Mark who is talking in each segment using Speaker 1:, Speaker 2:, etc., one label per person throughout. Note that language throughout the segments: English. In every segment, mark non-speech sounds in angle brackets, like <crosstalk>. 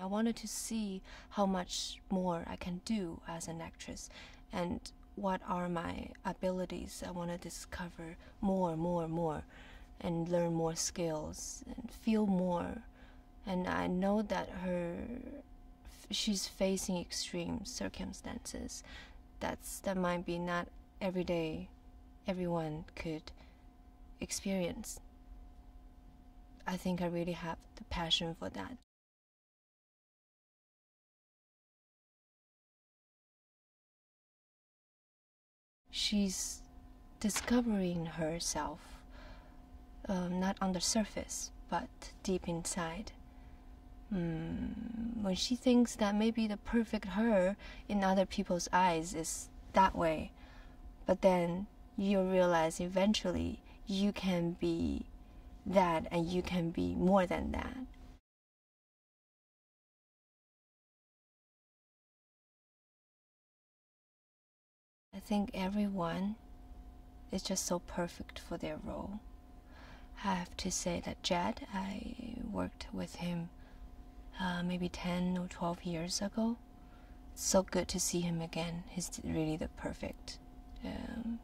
Speaker 1: I wanted to see how much more I can do as an actress and what are my abilities. I want to discover more, more, more and learn more skills and feel more. And I know that her she's facing extreme circumstances. That's that might be not every day everyone could experience. I think I really have the passion for that. She's discovering herself, um, not on the surface, but deep inside. Mm, when she thinks that maybe the perfect her in other people's eyes is that way, but then you realize eventually you can be that and you can be more than that. Think everyone is just so perfect for their role. I have to say that Jet, I worked with him uh, maybe 10 or 12 years ago. So good to see him again. He's really the perfect, um,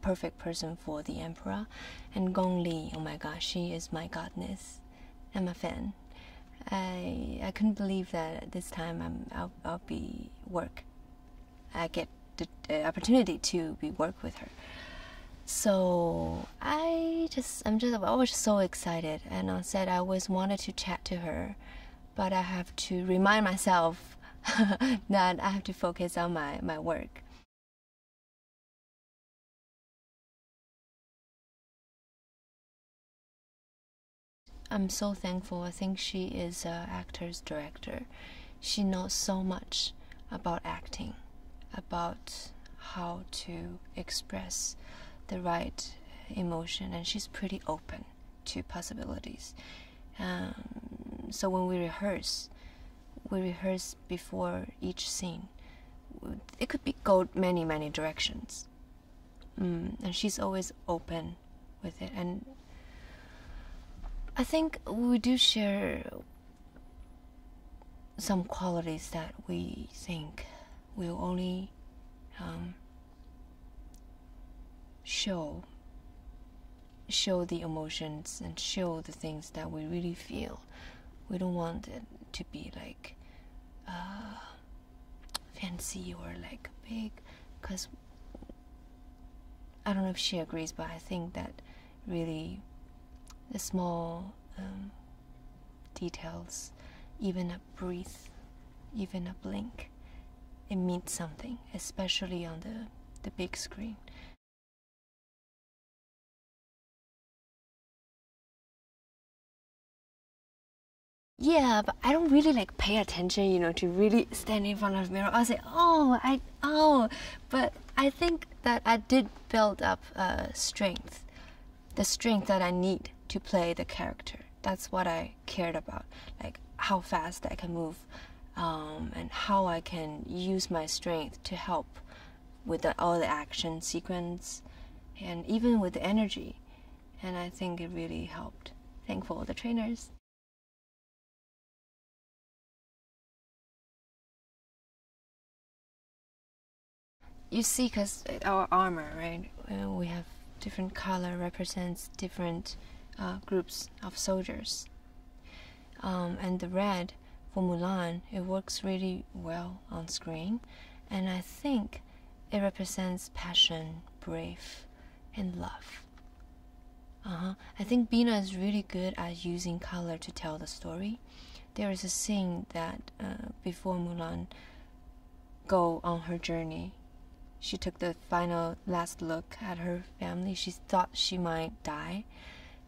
Speaker 1: perfect person for the emperor. And Gong Li, oh my gosh, she is my godness. I'm a fan. I I couldn't believe that this time I'm I'll, I'll be work. I get opportunity to be work with her. So I just I'm just I was so excited and I said I always wanted to chat to her, but I have to remind myself <laughs> that I have to focus on my, my work. I'm so thankful. I think she is an actor's director. She knows so much about acting about how to express the right emotion, and she's pretty open to possibilities. Um, so when we rehearse, we rehearse before each scene. It could be go many many directions, mm, and she's always open with it. And I think we do share some qualities that we think will only um, show show the emotions and show the things that we really feel. We don't want it to be like uh, fancy or like big, because I don't know if she agrees, but I think that really the small um, details, even a breath, even a blink, it means something, especially on the, the big screen. Yeah, but I don't really like pay attention, you know, to really stand in front of mirror. I say, oh, I, oh, but I think that I did build up uh, strength, the strength that I need to play the character. That's what I cared about, like how fast I can move, um, and how I can use my strength to help with the, all the action sequence and even with the energy. And I think it really helped. Thankful the trainers. You see, because our armor, right? We have different color represents different uh, groups of soldiers. Um, and the red for Mulan, it works really well on screen, and I think it represents passion, brave, and love. Uh-huh. I think Bina is really good at using color to tell the story. There is a scene that uh, before Mulan go on her journey, she took the final last look at her family. She thought she might die,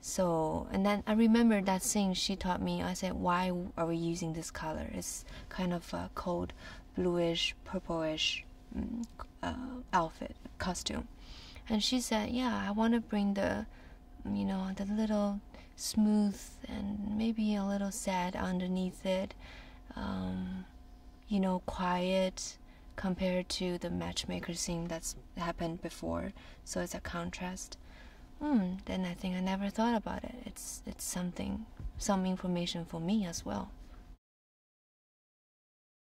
Speaker 1: so and then i remember that scene she taught me. I said why are we using this color? It's kind of a cold bluish purplish um, uh, outfit costume. And she said yeah i want to bring the you know the little smooth and maybe a little sad underneath it um, you know quiet compared to the matchmaker scene that's happened before. So it's a contrast hmm, then I think I never thought about it. It's it's something, some information for me as well.